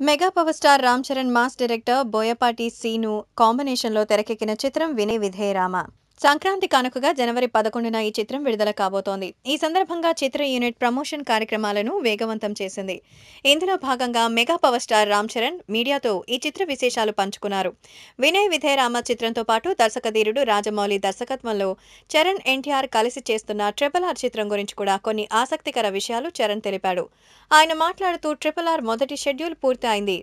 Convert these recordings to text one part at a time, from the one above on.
Mega power star Ram Charan mass director Boyapati Seenu కాంబినేషన్లో తెరకెక్కిన చిత్రం వినయ విధేయరామ. సంక్రాంతి కానుకగా జనవరి పదకొండున ఈ చిత్రం విడుదల కాబోతోంది. ఈ సందర్భంగా చిత్ర యూనిట్ ప్రమోషన్ కార్యక్రమాలను వేగవంతం చేసింది. ఇందులో భాగంగా mega power star Ram Charan మీడియాతో ఈ చిత్ర విశేషాలు పంచుకున్నారు. వినయ్ విధేయరామ చిత్రంతో పాటు దర్శకధీరుడు రాజమౌళి దర్శకత్వంలో చరణ్ ఎన్టీఆర్ కలిసి చేస్తున్న ట్రిపుల్ ఆర్ చిత్రం గురించి కూడా కొన్ని ఆసక్తికర విషయాలు చరణ్ తెలిపాడు. ఆయన మాట్లాడుతూ ట్రిపుల్ ఆర్ మొదటి షెడ్యూల్ పూర్తయింది.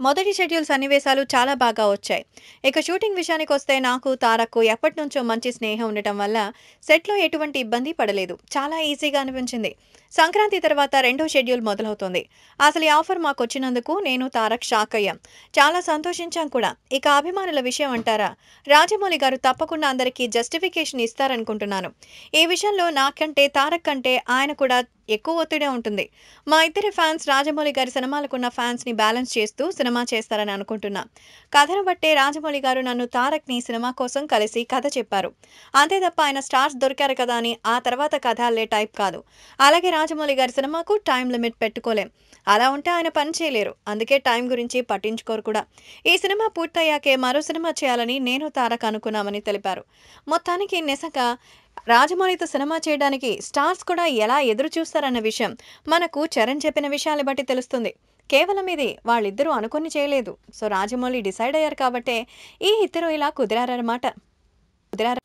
మొదటి షెడ్యూల్ సన్నివేశాలు చాలా బాగా వచ్చాయి. ఇక షూటింగ్ విషయానికి వస్తే నాకు తారక్కు ఎప్పటి నుంచో మంచి స్నేహం ఉండటం వల్ల సెట్లో ఎటువంటి ఇబ్బంది పడలేదు. చాలా ఈజీగా అనిపించింది. సంక్రాంతి తర్వాత రెండో షెడ్యూల్ మొదలవుతుంది. అసలు ఈ ఆఫర్ మాకు వచ్చినందుకు నేను తారక్ షాక్ అయ్యాం. చాలా సంతోషించాం కూడా. ఇక అభిమానుల విషయం అంటారా? రాజమౌళి గారు తప్పకుండా అందరికీ జస్టిఫికేషన్ ఇస్తారనుకుంటున్నాను. ఈ విషయంలో నాకంటే తారక్ కంటే ఆయన కూడా ఎక్కువ ఒత్తిడే ఉంటుంది. మా ఇద్దరి ఫ్యాన్స్ రాజమౌళి గారి సినిమాలకున్న ఫ్యాన్స్ని బ్యాలెన్స్ చేస్తూ సినిమా చేస్తారని అనుకుంటున్నా. కథను బట్టే రాజమౌళి గారు నన్ను తారక్ని సినిమా కోసం కలిసి కథ చెప్పారు. అంతే తప్ప ఆయన స్టార్స్ దొరికారు కదా అని ఆ తర్వాత కథ అల్లే టైప్ కాదు. అలాగే రాజమౌళి గారి సినిమాకు టైం లిమిట్ పెట్టుకోలేం. అలా ఉంటే ఆయన పని చేయలేరు. అందుకే టైం గురించి పట్టించుకోరు కూడా. ఈ సినిమా పూర్తయ్యాకే మరో సినిమా చేయాలని నేను తారక్ అనుకున్నామని తెలిపారు. మొత్తానికి నిజంగా రాజమౌళితో సినిమా చేయడానికి స్టార్స్ కూడా ఎలా ఎదురు చూస్తారన్న విషయం మనకు చరణ్ చెప్పిన విషయాన్ని బట్టి తెలుస్తుంది. కేవలం ఇది వాళ్ళిద్దరూ అనుకుని చేయలేదు. సో రాజమౌళి డిసైడ్ అయ్యారు కాబట్టే ఈ ఇద్దరు ఇలా కుదిరారన్నమాట. కుదిరారు